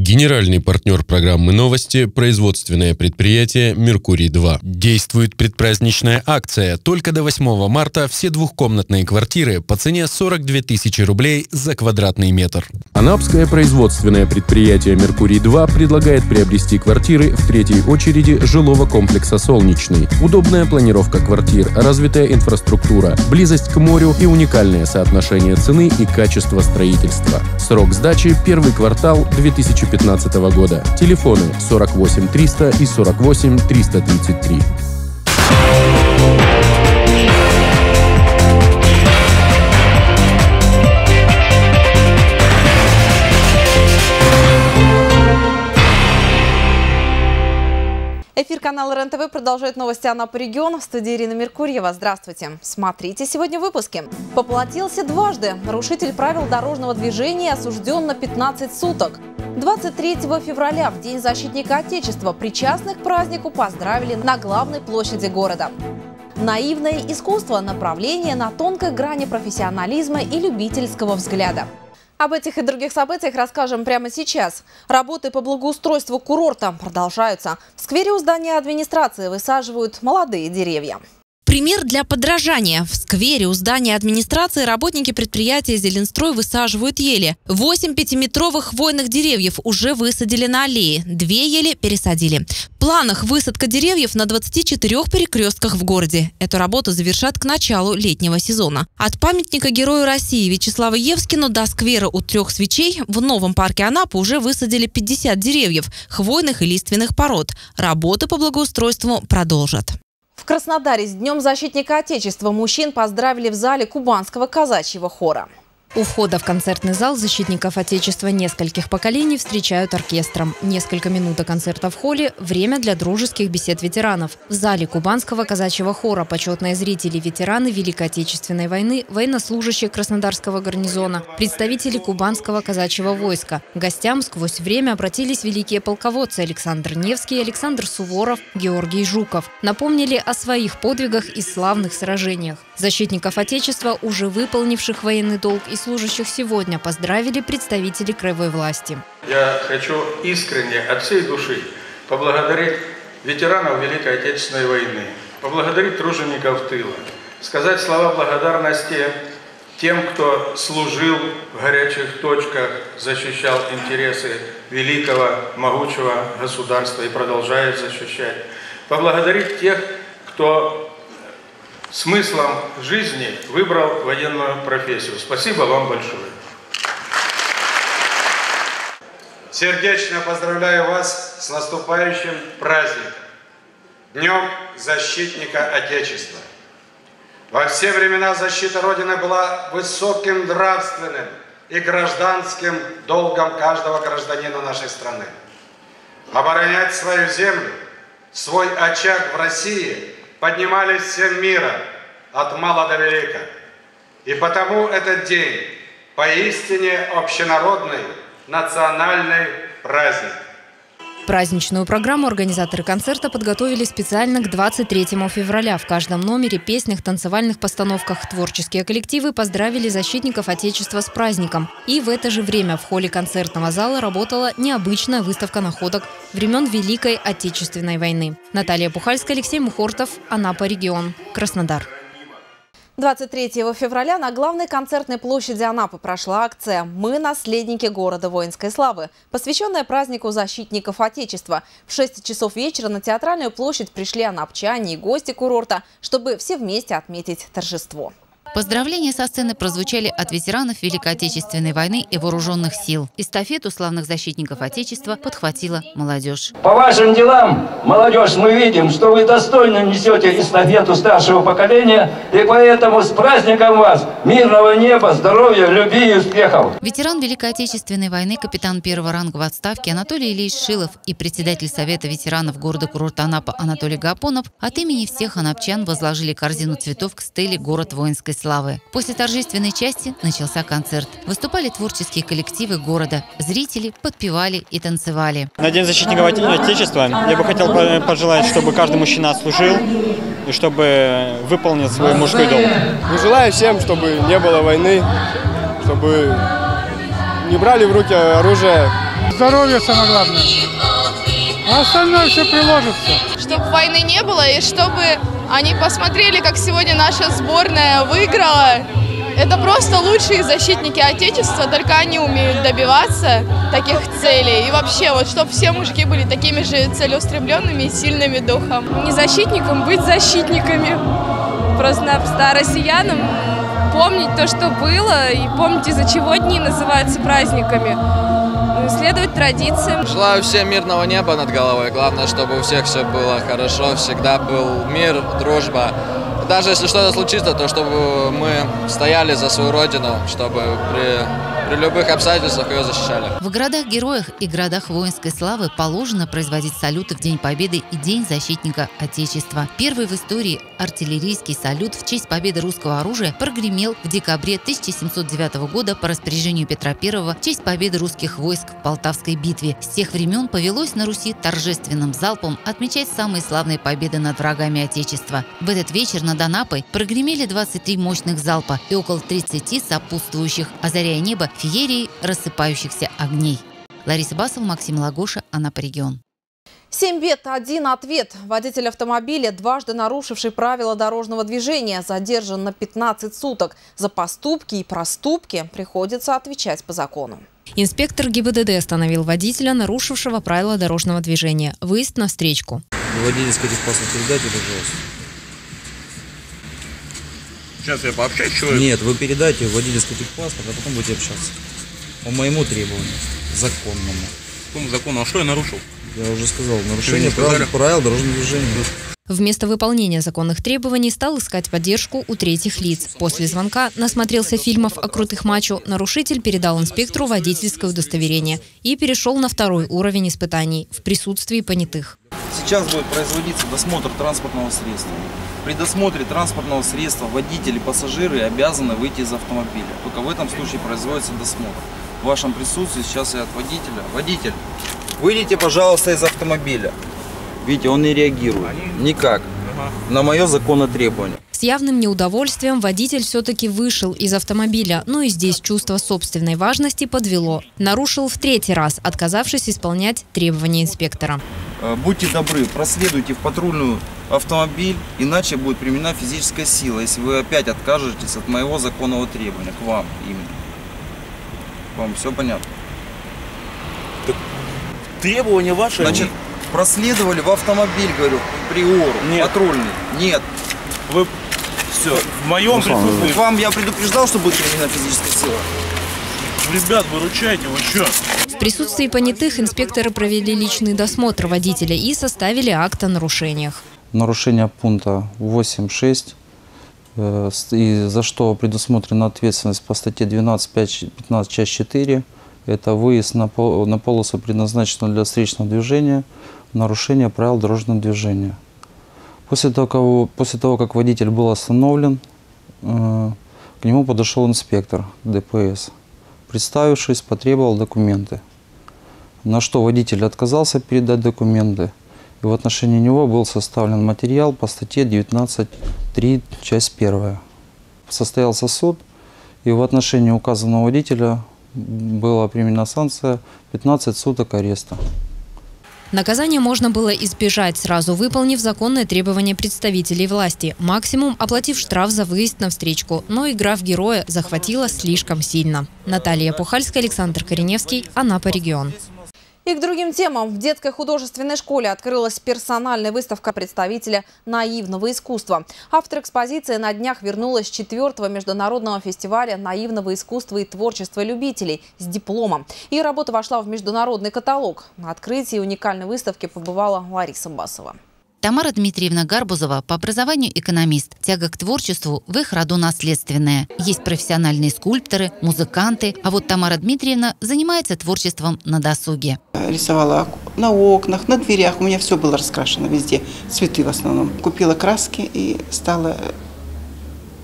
Генеральный партнер программы «Новости» – производственное предприятие «Меркурий-2». Действует предпраздничная акция. Только до 8 марта все двухкомнатные квартиры по цене 42 тысячи рублей за квадратный метр. Анапское производственное предприятие «Меркурий-2» предлагает приобрести квартиры в третьей очереди жилого комплекса «Солнечный». Удобная планировка квартир, развитая инфраструктура, близость к морю и уникальное соотношение цены и качества строительства. Срок сдачи – первый квартал 2015 2015 года. Телефоны 48 300 и 48 333. Эфир канала РЕН-ТВ продолжает новости Анапа регион. В студии Ирина Меркурьева. Здравствуйте. Смотрите сегодня в выпуске. Поплатился дважды. Нарушитель правил дорожного движения осужден на 15 суток. 23 февраля, в День защитника Отечества, причастных к празднику поздравили на главной площади города. Наивное искусство – направление на тонкой грани профессионализма и любительского взгляда. Об этих и других событиях расскажем прямо сейчас. Работы по благоустройству курорта продолжаются. В сквере у здания администрации высаживают молодые деревья. Пример для подражания. В сквере у здания администрации работники предприятия «Зеленстрой» высаживают ели. Восемь пятиметровых хвойных деревьев уже высадили на аллее. Две ели пересадили. В планах высадка деревьев на 24 перекрестках в городе. Эту работу завершат к началу летнего сезона. От памятника Герою России Вячеслава Евскину до сквера у трех свечей в новом парке Анапа уже высадили 50 деревьев, хвойных и лиственных пород. Работы по благоустройству продолжат. В Краснодаре с Днем защитника Отечества мужчин поздравили в зале Кубанского казачьего хора. У входа в концертный зал защитников Отечества нескольких поколений встречают оркестром. Несколько минут до концерта в холле – время для дружеских бесед ветеранов. В зале Кубанского казачьего хора почетные зрители – ветераны Великой Отечественной войны, военнослужащие Краснодарского гарнизона, представители Кубанского казачьего войска. Гостям сквозь время обратились великие полководцы Александр Невский, Александр Суворов, Георгий Жуков. Напомнили о своих подвигах и славных сражениях. Защитников Отечества, уже выполнивших военный долг и служащих сегодня поздравили представители краевой власти. Я хочу искренне от всей души поблагодарить ветеранов Великой Отечественной войны, поблагодарить тружеников тыла, сказать слова благодарности тем, кто служил в горячих точках, защищал интересы великого, могучего государства и продолжает защищать. Поблагодарить тех, кто смыслом жизни выбрал военную профессию. Спасибо вам большое. Сердечно поздравляю вас с наступающим праздником, Днем Защитника Отечества. Во все времена защита Родины была высоким нравственным и гражданским долгом каждого гражданина нашей страны. Оборонять свою землю, свой очаг в России – поднимались всем мира, от мала до велика. И потому этот день поистине общенародный национальный праздник. Праздничную программу организаторы концерта подготовили специально к 23 февраля. В каждом номере, песнях, танцевальных постановках творческие коллективы поздравили защитников Отечества с праздником. И в это же время в холле концертного зала работала необычная выставка находок времен Великой Отечественной войны. Наталья Пухальская, Алексей Мухортов, Анапа, регион, Краснодар. 23 февраля на главной концертной площади Анапы прошла акция «Мы – наследники города воинской славы», посвященная празднику защитников Отечества. В 6 часов вечера на театральную площадь пришли анапчане и гости курорта, чтобы все вместе отметить торжество. Поздравления со сцены прозвучали от ветеранов Великой Отечественной войны и вооруженных сил. Эстафету славных защитников Отечества подхватила молодежь. По вашим делам, молодежь, мы видим, что вы достойно несете эстафету старшего поколения, и поэтому с праздником вас, мирного неба, здоровья, любви и успехов. Ветеран Великой Отечественной войны, капитан первого ранга в отставке Анатолий Ильич Шилов и председатель Совета ветеранов города-курорта Анапа Анатолий Гапонов от имени всех анапчан возложили корзину цветов к стеле «Город воинской славы. После торжественной части начался концерт. Выступали творческие коллективы города. Зрители подпевали и танцевали. На День защитников Отечества я бы хотел пожелать, чтобы каждый мужчина служил и чтобы выполнил свой мужской долг. Ну, желаю всем, чтобы не было войны, чтобы не брали в руки оружие. здоровье самое главное. А остальное все приложится. Чтобы войны не было и чтобы они посмотрели, как сегодня наша сборная выиграла. Это просто лучшие защитники Отечества, только они умеют добиваться таких целей. И вообще, вот чтобы все мужики были такими же целеустремленными и сильными духом. Не защитникам, быть защитниками. Просто-напросто. А россиянам помнить то, что было, и помнить, из-за чего дни называются праздниками. Следовать традициям. Желаю всем мирного неба над головой. Главное, чтобы у всех все было хорошо, всегда был мир, дружба даже если что-то случится, то чтобы мы стояли за свою родину, чтобы при, при любых обстоятельствах ее защищали. В городах-героях и городах воинской славы положено производить салюты в День Победы и День защитника Отечества. Первый в истории артиллерийский салют в честь победы русского оружия прогремел в декабре 1709 года по распоряжению Петра I в честь победы русских войск в Полтавской битве. С тех времен повелось на Руси торжественным залпом отмечать самые славные победы над врагами Отечества. В этот вечер над Анапой прогремели 23 мощных залпа и около 30 сопутствующих, озаряя небо феерией рассыпающихся огней. Лариса Басова, Максим Лагоша, Анапа регион. Семь бед, один ответ. Водитель автомобиля, дважды нарушивший правила дорожного движения, задержан на 15 суток. За поступки и проступки приходится отвечать по закону. Инспектор ГИБДД остановил водителя, нарушившего правила дорожного движения. Выезд на встречку. Водительский паспорт передайте, пожалуйста. Сейчас я пообщаюсь с человеком. Нет, вы передайте водительский техпаспорт, а потом будете общаться. По моему требованию, законному. Какому закону? А что я нарушил? Я уже сказал, нарушение правил, правил дорожного движения. Вместо выполнения законных требований стал искать поддержку у третьих лиц. После звонка насмотрелся фильмов о крутых мачо, нарушитель передал инспектору водительское удостоверение и перешел на второй уровень испытаний в присутствии понятых. Сейчас будет производиться досмотр транспортного средства. При досмотре транспортного средства водители пассажиры обязаны выйти из автомобиля. Только в этом случае производится досмотр. В вашем присутствии сейчас и от водителя. Водитель, выйдите, пожалуйста, из автомобиля. Видите, он не реагирует. Никак. На мое законное требование. С явным неудовольствием водитель все-таки вышел из автомобиля, но и здесь чувство собственной важности подвело. Нарушил в третий раз, отказавшись исполнять требования инспектора. Э, будьте добры, проследуйте в патрульную автомобиль, иначе будет применена физическая сила, если вы опять откажетесь от моего законного требования к вам именно. Вам все понятно? Так, требования ваши? Значит, они... проследовали в автомобиль, говорю, приор, Нет. патрульный. Нет. Вы все, в моем присутствии... Вам я предупреждал, что будет применена физическая сила. Ребят, выручайте, вы что? В присутствии понятых инспекторы провели личный досмотр водителя и составили акт о нарушениях. Нарушение пункта 8.6, э, и за что предусмотрена ответственность по статье 12.15 часть 4. Это выезд на, пол, на полосу, предназначенную для встречного движения, нарушение правил дорожного движения. После того, после того как водитель был остановлен, э, к нему подошел инспектор ДПС. Представившись, потребовал документы. На что водитель отказался передать документы. И в отношении него был составлен материал по статье 19.3, часть 1. Состоялся суд, и в отношении указанного водителя была применена санкция 15 суток ареста. Наказание можно было избежать, сразу выполнив законное требование представителей власти, максимум оплатив штраф за выезд на встречку. Но игра в героя захватила слишком сильно. Наталья Пухальская, Александр Кореневский, Анапа регион. И к другим темам. В детской художественной школе открылась персональная выставка представителя наивного искусства. Автор экспозиции на днях вернулась с четвертого международного фестиваля наивного искусства и творчества любителей с дипломом. Ее работа вошла в международный каталог. На открытии уникальной выставки побывала Лариса Басова. Тамара Дмитриевна Гарбузова по образованию экономист. Тяга к творчеству в их роду наследственная. Есть профессиональные скульпторы, музыканты, а вот Тамара Дмитриевна занимается творчеством на досуге. Рисовала на окнах, на дверях. У меня все было раскрашено везде. Цветы в основном. Купила краски и стала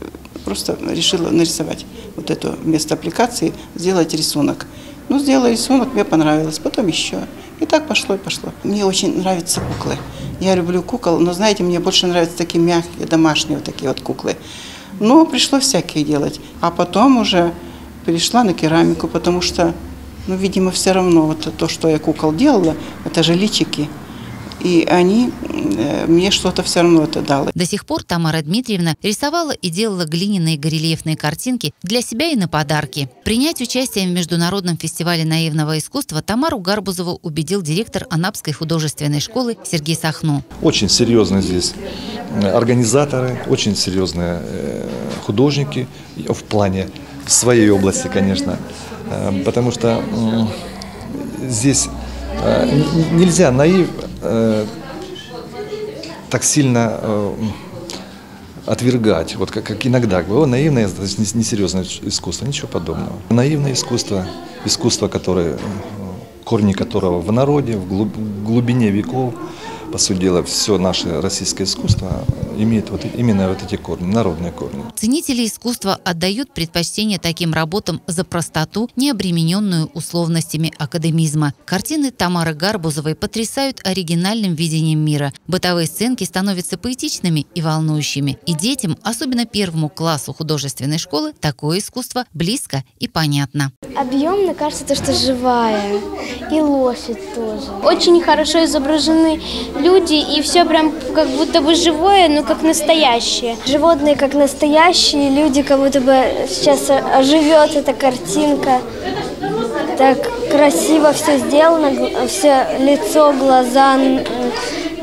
э, просто решила нарисовать вот эту вместо аппликации, сделать рисунок. Ну, сделала рисунок, мне понравилось, потом еще. И так пошло и пошло. Мне очень нравятся куклы. Я люблю кукол, но, знаете, мне больше нравятся такие мягкие, домашние вот такие вот куклы. Но пришлось всякие делать. А потом уже перешла на керамику, потому что Но, видимо, все равно вот то, что я кукол делала, это же личики. И они э, мне что-то все равно это дало. До сих пор Тамара Дмитриевна рисовала и делала глиняные горельефные картинки для себя и на подарки. Принять участие в Международном фестивале наивного искусства Тамару Гарбузову убедил директор Анапской художественной школы Сергей Сахну. Очень серьезно здесь организаторы, очень серьезные э, художники в плане своей области, конечно, э, потому что здесь нельзя наив э, так сильно э, отвергать, вот как, как иногда, о, наивное, несерьезное искусство, ничего подобного. Наивное искусство, искусство, которое, корни которого в народе, в глубине веков, по сути дела, все наше российское искусство имеет вот именно вот эти корни, народные корни. Ценители искусства отдают предпочтение таким работам за простоту, не обремененную условностями академизма. Картины Тамары Гарбузовой потрясают оригинальным видением мира. Бытовые сценки становятся поэтичными и волнующими. И детям, особенно первому классу художественной школы, такое искусство близко и понятно. Объемно кажется, то, что живая. И лошадь тоже. Очень хорошо изображены люди, и все прям как будто бы живое, но как настоящее. Животные как настоящие, люди как будто бы сейчас оживет эта картинка. Так красиво все сделано, все лицо, глаза,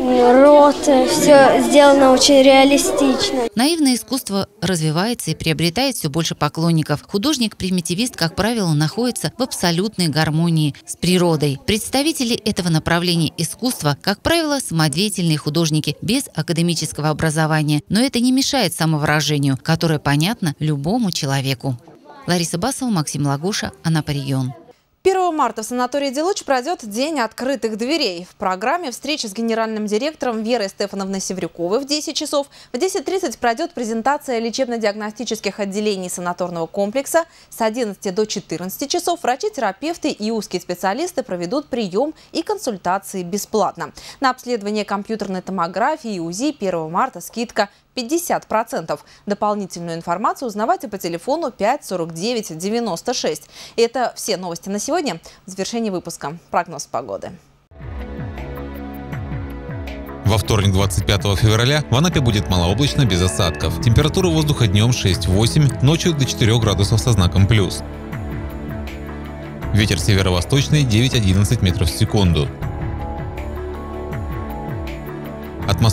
рот, все сделано очень реалистично. Наивное искусство развивается и приобретает все больше поклонников. Художник-примитивист, как правило, находится в абсолютной гармонии с природой. Представители этого направления искусства, как правило, самодеятельные художники без академического образования. Но это не мешает самовыражению, которое понятно любому человеку. Лариса Басова, Максим Лагуша, Анапа регион. 1 марта в санатории «Делуч» пройдет День открытых дверей. В программе встреча с генеральным директором Верой Стефановной Севрюковой в 10 часов. В 10.30 пройдет презентация лечебно-диагностических отделений санаторного комплекса. С 11 до 14 часов врачи-терапевты и узкие специалисты проведут прием и консультации бесплатно. На обследование компьютерной томографии и УЗИ 1 марта скидка 50%. Дополнительную информацию узнавайте по телефону 5 49 96. Это все новости на сегодня. В завершении выпуска прогноз погоды. Во вторник, 25 февраля, в Анапе будет малооблачно без осадков. Температура воздуха днем 6-8, ночью до 4 градусов со знаком плюс. Ветер северо-восточный 9-11 метров в секунду.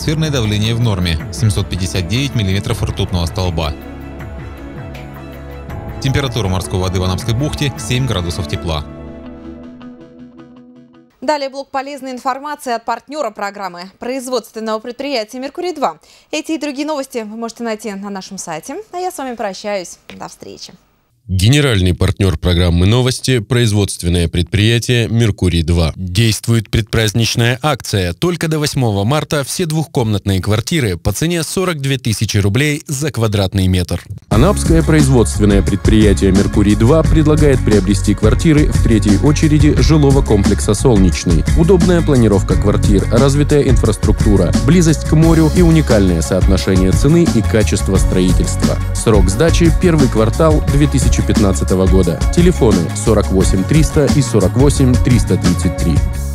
Атмосферное давление в норме – 759 мм ртутного столба. Температура морской воды в Анапской бухте – 7 градусов тепла. Далее блок полезной информации от партнера программы производственного предприятия «Меркурий-2». Эти и другие новости вы можете найти на нашем сайте. А я с вами прощаюсь. До встречи. Генеральный партнер программы «Новости» – производственное предприятие «Меркурий-2». Действует предпраздничная акция. Только до 8 марта все двухкомнатные квартиры по цене 42 тысячи рублей за квадратный метр. Анапское производственное предприятие «Меркурий-2» предлагает приобрести квартиры в третьей очереди жилого комплекса «Солнечный». Удобная планировка квартир, развитая инфраструктура, близость к морю и уникальное соотношение цены и качества строительства. Срок сдачи – первый квартал 2015 года. Телефоны 48 300 и 48 333.